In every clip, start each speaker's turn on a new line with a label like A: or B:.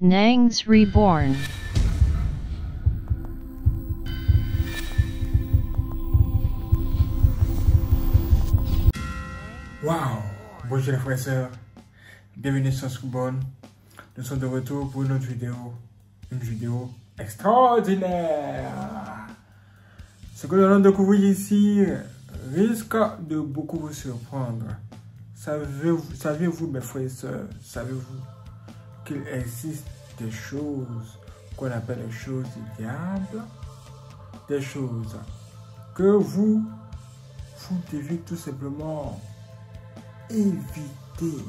A: Nangs Reborn.
B: Waouh Bonjour les frères et sœurs, bienvenue sur Scoobon. Nous sommes de retour pour une autre vidéo, une vidéo extraordinaire. Ce que nous allons découvrir ici risque de beaucoup vous surprendre. Savez-vous, savez-vous mes frères et sœurs, savez-vous qu'il existe des choses qu'on appelle les choses du diable, des choses que vous, vous devez tout simplement éviter.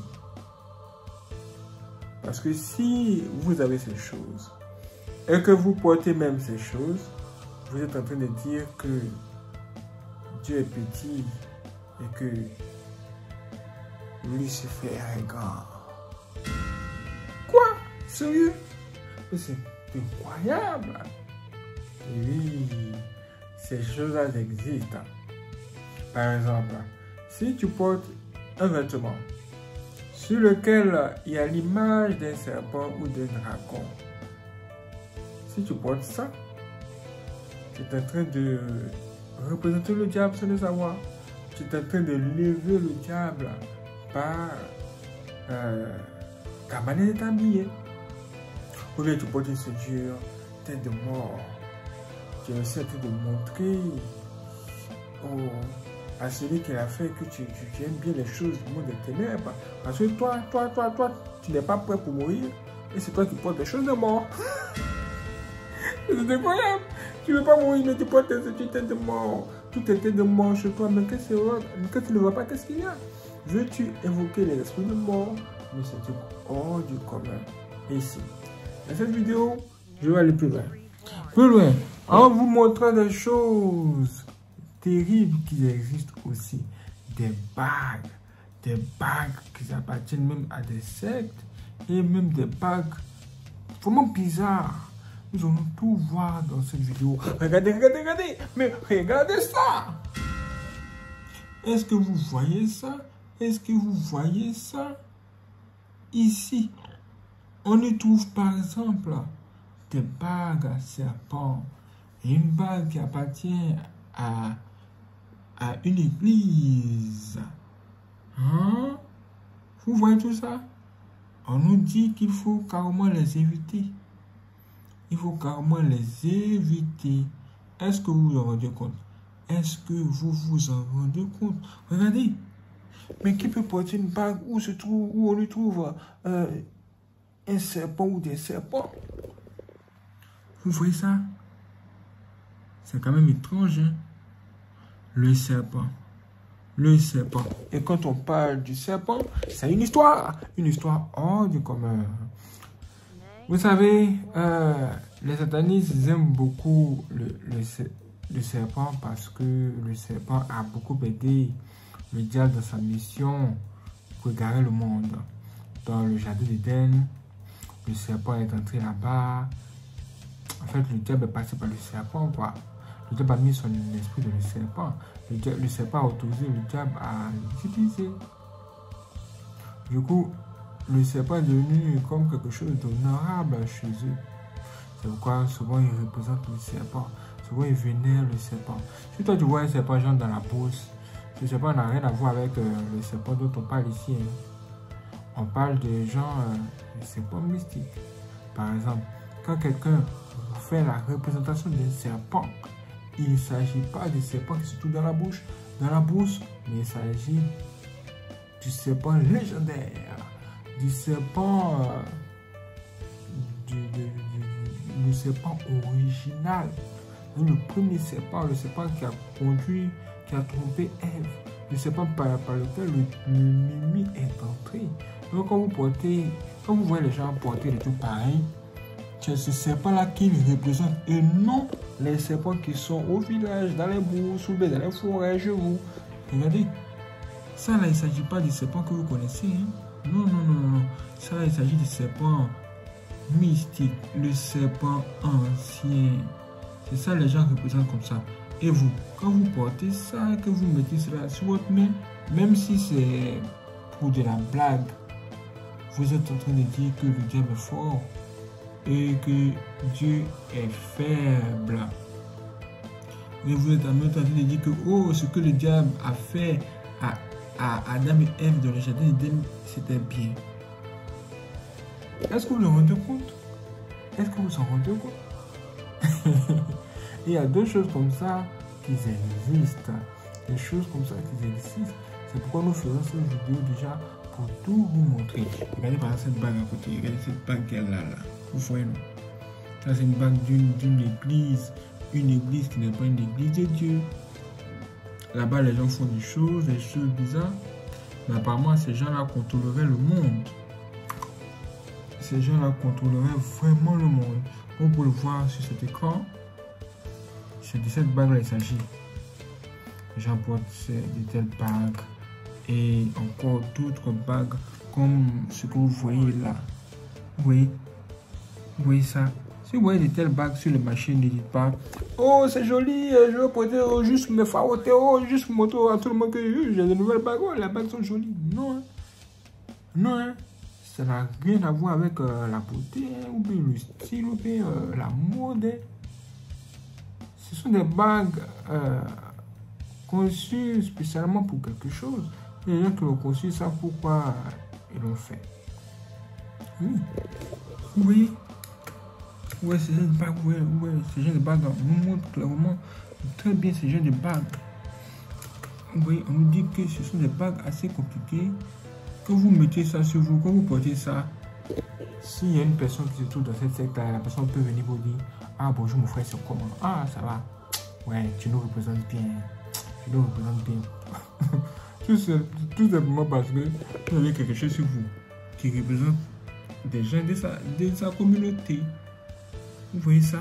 B: Parce que si vous avez ces choses et que vous portez même ces choses, vous êtes en train de dire que Dieu est petit et que Lucifer est grand. Sérieux? C'est incroyable. Oui, ces choses-là existent. Par exemple, si tu portes un vêtement sur lequel il y a l'image d'un serpent ou d'un dragon, si tu portes ça, tu es en train de représenter le diable sans le savoir. Tu es en train de lever le diable par euh, ta manière de. Tu portes une ceinture tête de mort. Tu en train de montrer à celui qui a fait que tu, aimes bien les choses du monde des ténèbres. Parce que toi, toi, toi, toi, tu n'es pas prêt pour mourir. Et c'est toi qui portes des choses de mort. c'est incroyable. Tu ne veux pas mourir, mais tu portes des têtes de mort. Tout était de mort chez toi. Mais qu'est-ce que tu ne vois pas Qu'est-ce qu'il y a? Veux-tu évoquer les esprits de mort? Mais c'est hors du commun. Ici. Dans cette vidéo, je vais aller plus loin. Plus loin, en vous montrant des choses terribles qui existent aussi. Des bagues. Des bagues qui appartiennent même à des sectes. Et même des bagues vraiment bizarres. Nous allons tout voir dans cette vidéo. Regardez, regardez, regardez. Mais regardez ça. Est-ce que vous voyez ça? Est-ce que vous voyez ça? Ici, on y trouve par exemple des bagues à serpent. Une bague qui appartient à une église. Hein? Vous voyez tout ça? On nous dit qu'il faut carrément les éviter. Il faut carrément les éviter. Est-ce que vous vous en rendez compte? Est-ce que vous vous en rendez compte? Regardez. Mais qui peut porter une bague? Où, se trouve, où on y trouve? Euh, serpent ou des serpents? Vous voyez ça? C'est quand même étrange, hein? le serpent. Le serpent. Et quand on parle du serpent, c'est une histoire. Une histoire hors du commun. Vous savez, euh, les satanistes aiment beaucoup le, le, serpent parce que le serpent a beaucoup aidé le diable dans sa mission pour égarer le monde. Dans le jardin d'Éden, le serpent est entré là-bas. En fait, le diable est passé par le serpent, quoi. Le diable a mis son esprit dans le serpent. Le, le serpent a autorisé le diable à l'utiliser. Du coup, le serpent est devenu comme quelque chose d'honorable chez eux. C'est pourquoi souvent ils représentent le serpent. Souvent ils vénèrent le serpent. Si toi tu vois un serpent genre dans la bourse, ce serpent n'a rien à voir avec euh, le serpent dont on parle ici. Hein. On parle des gens, euh, serpents mystiques. Par exemple, quand quelqu'un fait la représentation d'un serpent, il ne s'agit pas du serpent qui se trouve dans la bouche, dans la bouche, mais il s'agit du serpent légendaire, du serpent, euh, du, serpent original. Le premier serpent, le serpent qui a conduit, qui a trompé Ève, le serpent par, lequel le, est entré. Donc quand vous portez, quand vous voyez les gens porter des trucs pareils, c'est ce serpent-là qui représente et non les serpents qui sont au village, dans les bourses ou dans les forêts chez vous. Regardez, ça là, il ne s'agit pas du serpent que vous connaissez. Hein. Non, non, non, non. Ça là, il s'agit du serpent mystique, le serpent ancien. C'est ça les gens représentent comme ça. Et vous, quand vous portez ça, que vous mettez cela sur votre main, même si c'est pour de la blague, vous êtes en train de dire que le diable est fort. et que Dieu est faible. Et vous êtes en même temps train de dire que oh, ce que le diable a fait à, à Adam et Ève dans le jardin d'Éden, c'était bien. Est-ce que vous vous rendez compte? Est-ce que vous vous en rendez compte? Il y a deux choses comme ça qui existent. Des choses comme ça qui existent. C'est pourquoi nous faisons cette vidéo déjà pour tout vous montrer. Regardez par cette bague à côté. Regardez cette bague qu'elle a là. Vous voyez, non? Ça, c'est une bague d'une église. Une église qui n'est pas une église de Dieu. Là-bas, les gens font des choses, des choses bizarres. Mais apparemment, ces gens-là contrôleraient le monde. Ces gens-là contrôleraient vraiment le monde. Vous pouvez le voir sur cet écran, c'est de cette bague-là il s'agit. Portent de telles bagues et encore d'autres bagues comme ce que vous voyez là. Vous voyez, voyez ça? Si vous voyez de telles bagues sur le marché, ne dites pas Oh, c'est joli, je veux porter oh, juste me faroter, oh, juste montrer à tout le monde que j'ai de nouvelles bagues, oh, les bagues sont jolies. Non, hein. non, hein. ça n'a rien à voir avec euh, la beauté, hein, ou bien le style, ou bien euh, la mode. Ce sont des bagues euh, conçues spécialement pour quelque chose. Qui l'ont conçu savent pourquoi ils l'ont fait. Oui. Oui. Ouais, c'est genre de bague, ouais, ouais, c'est genre de bague. Nous montre clairement très bien ce genre de bague. Oui, on nous dit que ce sont des bagues assez compliquées. Que vous mettez ça sur vous, quand vous portez ça, s'il y a une personne qui se trouve dans cette secte-là, la personne peut venir vous dire Ah bonjour mon frère, c'est comment? Ah ça va. Ouais, tu nous représentes bien. Tu nous représentes bien. tout, simplement parce que vous avez quelque chose sur vous qui représente des gens de sa, de sa communauté. Vous voyez ça?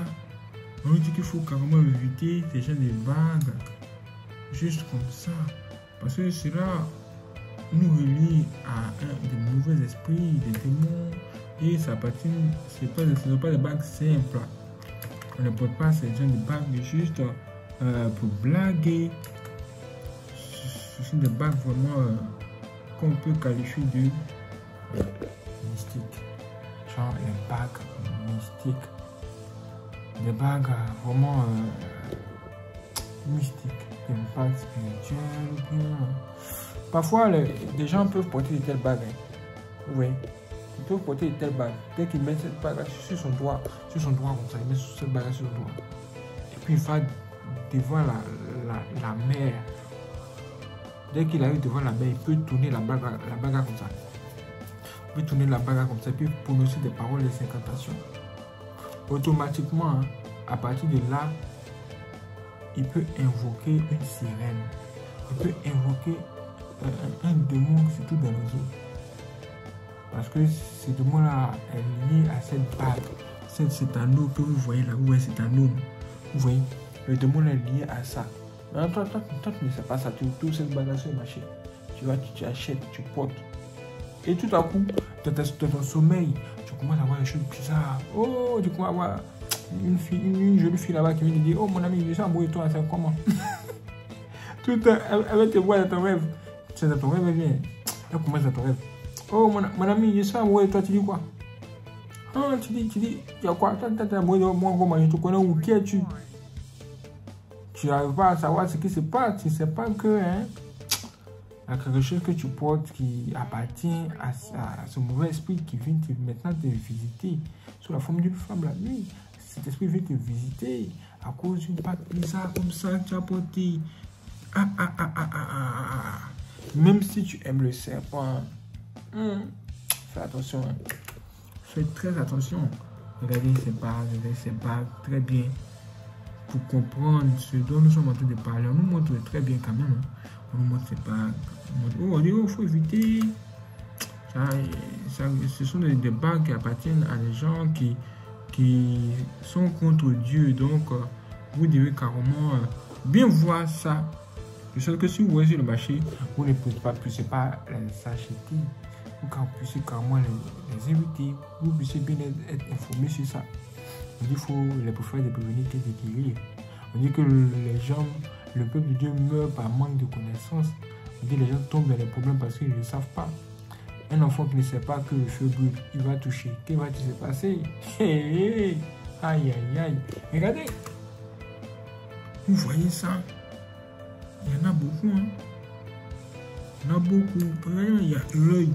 B: On dit qu'il faut carrément éviter ces gens de vagues. Juste comme ça. Parce que cela nous relie à un, de mauvais esprits, des démons. Et ça appartient, ce pas, sont pas des bagues simples. On ne porte pas ces gens de bagues juste euh, pour blaguer. Ce sont des bagues vraiment euh, qu'on peut qualifier de euh, mystiques. Genre les bagues mystiques. Des bagues vraiment mystiques. Des bagues spirituelles. Parfois, les, des gens peuvent porter de telles bagues. Hein. Oui. Ils peuvent porter de telles bagues. Dès qu'ils mettent cette bague sur son doigt, sur son doigt comme ça, ils mettent cette bague sur le doigt. Et puis il va devant la, la, la mer. Dès qu'il arrive devant la mer, il peut tourner la bague, la bague comme ça. Il peut tourner la bague comme ça, puis prononcer des paroles, des incantations. Automatiquement, hein, à partir de là, il peut invoquer une sirène. Il peut invoquer un, démon trouve dans les eaux. Parce que ce démon-là est lié à cette bague, cet, cet anneau que vous voyez là, vous voyez cet anneau. Vous voyez, le démon est lié à ça. Mais toi, toi, toi, tu ne sais pas ça, tu trouves cette bague sur le marché. Tu vas, tu, tu, achètes, tu portes. Et tout à coup, dans, ton sommeil, tu commences à voir des choses bizarres. Oh, tu commences à voir une, fille, une, jolie fille là-bas qui vient te dire Oh mon ami, je suis amoureux de toi, c'est comment Tout, elle, elle va te voir dans ton rêve. C'est dans ton rêve, elle vient. Elle commence dans ton rêve. Oh mon, mon ami, je suis amoureux de toi, tu dis quoi? Ah, tu dis, tu dis, il y a quoi? Moi, moi, je te connais où? Qui es-tu? Tu n'arrives pas à savoir ce qui se passe. Tu ne sais pas que, hein, y a quelque chose que tu portes qui appartient à, ce mauvais esprit qui vient te, maintenant te visiter sous la forme d'une femme la nuit. Cet esprit vient te visiter à cause d'une pâte bizarre comme ça que tu as porté. Ah, ah, ah, ah, ah, ah. Même si tu aimes le serpent, hmm, fais attention. Hein. Faites très attention. Regardez ces bagues, regardez ces bagues très bien. Pour comprendre ce dont nous sommes en train de parler, on nous montre très bien quand même. Hein. On nous montre. On, oh, il faut éviter. ce sont des, bagues qui appartiennent à des gens qui, qui sont contre Dieu. Donc, euh, vous devez carrément euh, bien voir ça. De sorte que si vous voyez sur le marché, vous ne pouvez pas, puissiez pas les acheter qu'on puisse carrément les, les, inviter, vous puissiez bien être, informés sur ça. Qu'il faut les préférer de prévenir que de. On dit que les gens, le peuple de Dieu meurt par manque de connaissances. On dit que les gens tombent dans les problèmes parce qu'ils ne savent pas. Un enfant qui ne sait pas que le feu brûle, il va toucher. Qu'est-ce qui va se passer? Aïe, aïe, aïe. Regardez. Vous voyez ça? Il y en a beaucoup. Hein? Il y en a beaucoup. Il y a l'œil.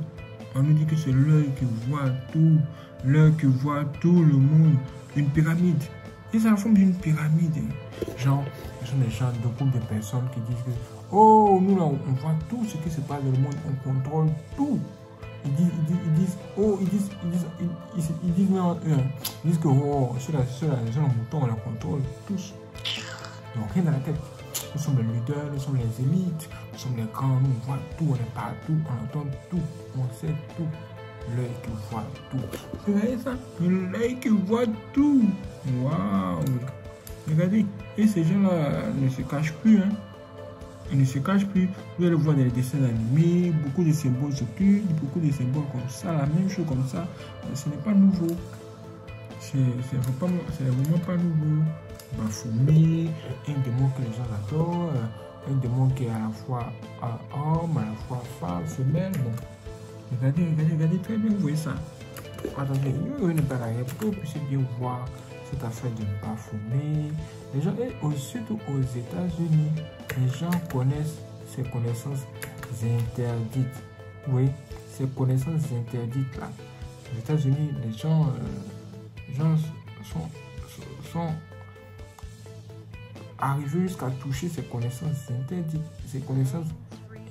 B: On nous dit que c'est l'œil qui voit tout. L'œil qui voit tout le monde. Une pyramide. C'est la forme d'une pyramide. Genre, ce sont des gens, de groupes de personnes qui disent que, oh, nous là, on voit tout ce qui se passe dans le monde, on contrôle tout. Ils disent, ils oh, ils disent, ils disent, ils, disent, ils disent, ils disent que, oh, ceux-là, ceux-là, les gens moutons, on les contrôle tous. Ils rien dans la tête. Nous sommes les leaders, nous sommes les élites, nous sommes les grands, nous on voit tout, on est partout, on entend tout, on sait tout. L'œil qui voit tout. Voyez ça L'œil qui voit tout. Waouh Regardez. Et ces gens-là ne se cachent plus. Hein. Ils ne se cachent plus. Vous allez voir les dessins animés, beaucoup de symboles tuent, beaucoup de symboles comme ça, la même chose comme ça. Ce n'est pas nouveau. C'est vraiment, vraiment pas nouveau. Baphomet, un démon que les gens adorent, un démon qui est à la fois homme, à la fois femme, femelle. Regardez, regardez, regardez très bien, vous voyez ça. Attendez, il y a une barrière pour que vous puissiez bien voir cette affaire de Baphomet. Les gens, et surtout aux États-Unis, les gens connaissent ces connaissances interdites. Oui, ces connaissances interdites là. Aux États-Unis, les gens, euh, les gens sont, sont arrivés jusqu'à toucher ces connaissances interdites, ces connaissances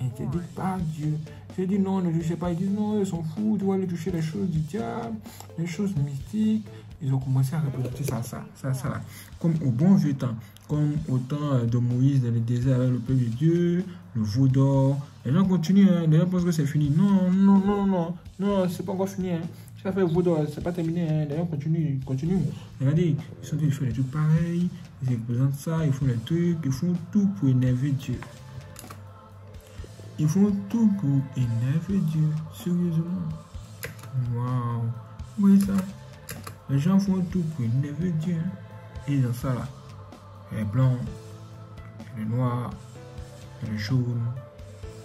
B: interdites par Dieu. J'ai dit non, ne touchez pas. Ils disent non, ils sont fous, tu dois aller toucher les choses du diable, les choses mystiques. Ils ont commencé à répéter ça, ça, ça, ça. Comme au bon vieux temps, comme au temps de Moïse dans le désert avec le peuple de Dieu, le veau d'or. Les gens continuent, hein. les gens pensent que c'est fini. Non, non, non, non, non, c'est pas encore fini. Hein. Ça fait le veau c'est pas terminé. Hein. Les gens continuent, continuent. Regardez, ils sont en faire des trucs pareils, ils représentent ça, ils font les trucs, ils font tout pour énerver Dieu. Ils font tout pour énerver Dieu, sérieusement. Waouh, voyez ça Les gens font tout pour énerver Dieu. Hein. Et ils ont ça là. Les blancs, les noirs, les jaunes,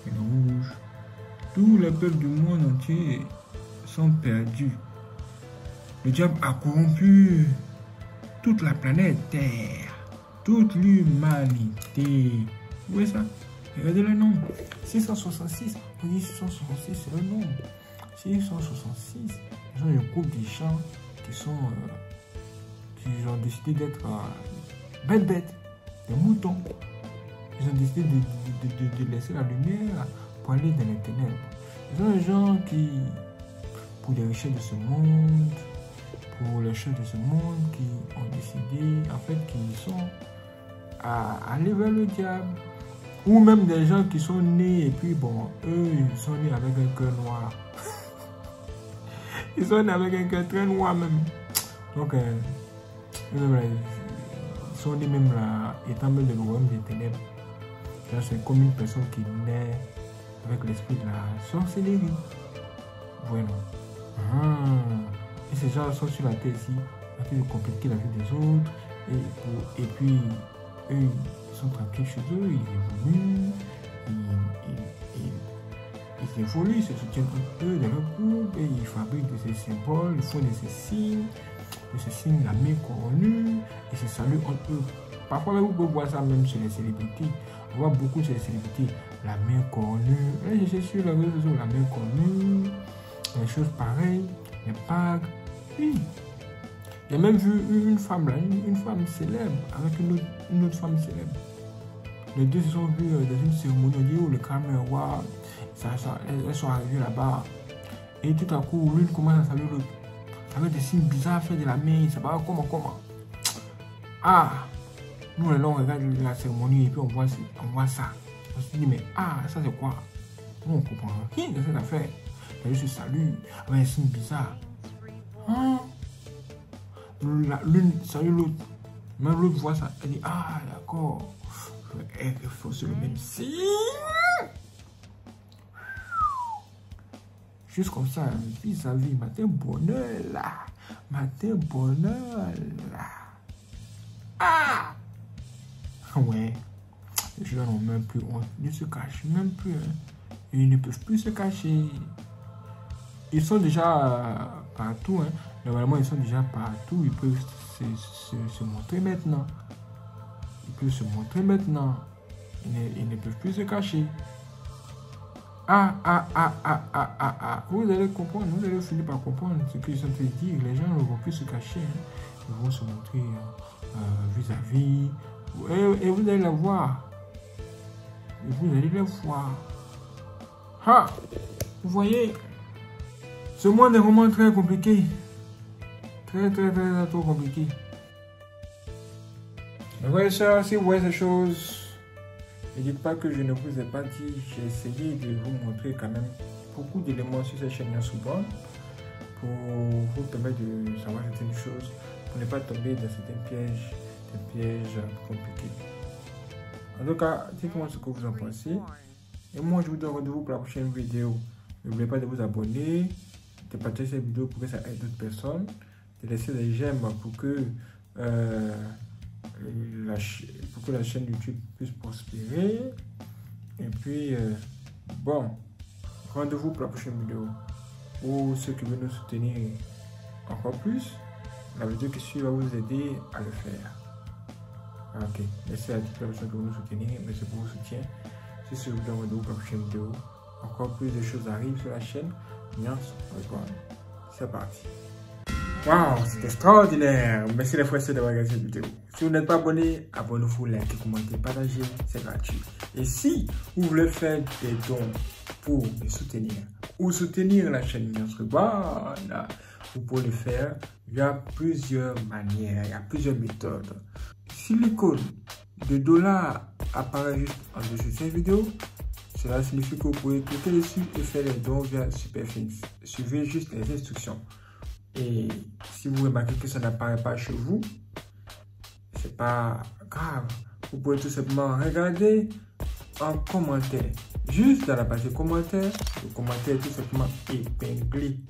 B: les rouges. Tous les peuples du monde entier sont perdus. Le diable a corrompu toute la planète Terre, toute l'humanité. Vous ça Regardez le nombre. 666. On dit 666, c'est le nombre. 666. Ils ont un groupe de gens qui sont. Euh, qui ont décidé d'être euh, bêtes bêtes, des moutons. Ils ont décidé de, de, laisser la lumière pour aller dans les ténèbres. Ils ont des gens qui, pour les richesses de ce monde, pour les choses de ce monde, qui ont décidé, en fait, qui sont à aller vers le diable ou même des gens qui sont nés et puis bon, eux, ils sont nés avec un cœur noir. ils sont nés avec un cœur très noir même. Donc, euh, ils sont nés même là, étant même le royaume des ténèbres. C'est comme une personne qui naît avec l'esprit de la sorcellerie. Voilà. Ah. Et ces gens sont sur la terre ici, train de compliquer la vie des autres. Et, et puis, eux, sont chez eux, ils évoluent, ils, évoluent, ils se soutiennent un peu dans groupe, et ils fabriquent de ces symboles, ils font de ces signes, de ces signes la main cornue, et se saluent entre eux. Parfois, vous pouvez voir ça même chez les célébrités. On voit beaucoup chez les célébrités la main cornue. Et je suis sur la réseau la main cornue, des choses pareilles, les bagues. Oui. J'ai même vu une femme là, une, femme célèbre avec une autre, femme célèbre. Les deux se sont vus euh, dans une cérémonie où le caméra ça, elles, sont arrivées là-bas. Et tout à coup, l'une commence à saluer l'autre. Fait des signes bizarres, faire de la main, ça va comment, comment? Ah, nous, là, on regarde la cérémonie et puis on voit, on voit ça. On se dit, mais ah, ça c'est quoi? Nous, on comprend rien de cette affaire. Elle se salue avec un signe bizarre. Hein? L'une salue l'autre. Même l'autre voit ça. Elle dit, ah, d'accord elle faut sur le même signe. Juste comme ça, vis-à-vis, matin bonheur là. Matin bonheur là. Ah! Ouais. Les gens n'ont même plus honte. Ils ne se cachent même plus. Hein. Ils ne peuvent plus se cacher. ils sont déjà partout. Hein. Normalement, ils sont déjà partout. Ils peuvent se, montrer maintenant. Ils peuvent se montrer maintenant. Ils ne, peuvent plus se cacher. Ah, ah, ah, ah, ah, ah, ah. Vous allez comprendre, vous allez finir par comprendre ce que je suis en train de dire. Les gens ne vont plus se cacher. Hein. Ils vont se montrer vis-à-vis. et, et, vous allez la voir. Et vous allez la voir. Ah, vous voyez, ce monde est vraiment très compliqué. Très, très, très, très, compliqué. Voyez ça, si vous voyez ces choses, ne dites pas que je ne vous ai pas dit. J'ai essayé de vous montrer quand même beaucoup d'éléments sur cette chaîne souvent pour vous permettre de savoir certaines choses, pour ne pas tomber dans certains pièges, des pièges compliqués. En tout cas, dites-moi ce que vous en pensez. Et moi, je vous donne rendez-vous pour la prochaine vidéo. N'oubliez pas de vous abonner, de partager cette vidéo pour que ça aide d'autres personnes, de laisser des j'aime pour que, euh, la, pour que la chaîne YouTube puisse prospérer. Et puis, euh, bon, rendez-vous pour la prochaine vidéo. Pour ceux qui veulent nous soutenir encore plus, la vidéo qui suit va vous aider à le faire. Ok, merci à toutes les personnes qui veulent nous soutenir. Merci pour vos soutiens. Si c'est vous donne rendez-vous pour la prochaine vidéo. Encore plus de choses arrivent sur la chaîne. C'est parti. Waouh, c'est extraordinaire. Merci les frères d'avoir regardé cette vidéo. Si vous n'êtes pas abonné, abonnez-vous, likez, commentez, partagez, c'est gratuit. Et si vous voulez faire des dons pour me soutenir ou soutenir la chaîne voilà, vous pouvez le faire via plusieurs manières, il y a plusieurs méthodes. Si l'icône de dollar apparaît juste en dessous de cette vidéo, cela signifie que vous pouvez cliquer dessus et faire les dons via Superfix. Suivez juste les instructions. Et si vous remarquez que ça n'apparaît pas chez vous, c'est pas grave. Vous pouvez tout simplement regarder en commentaire. Juste dans la partie commentaire, le commentaire est tout simplement épinglé.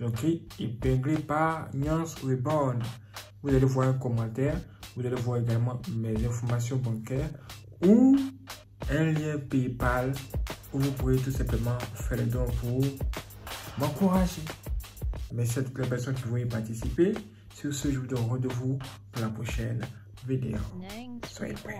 B: Donc, épinglé par Nyans Reborn. Vous allez voir un commentaire. Vous allez voir également mes informations bancaires ou un lien PayPal où vous pouvez tout simplement faire le don pour m'encourager. Merci à toutes les personnes qui vont y participer. Sur ce, je vous donne rendez-vous pour la prochaine vidéo. Soyez prêts.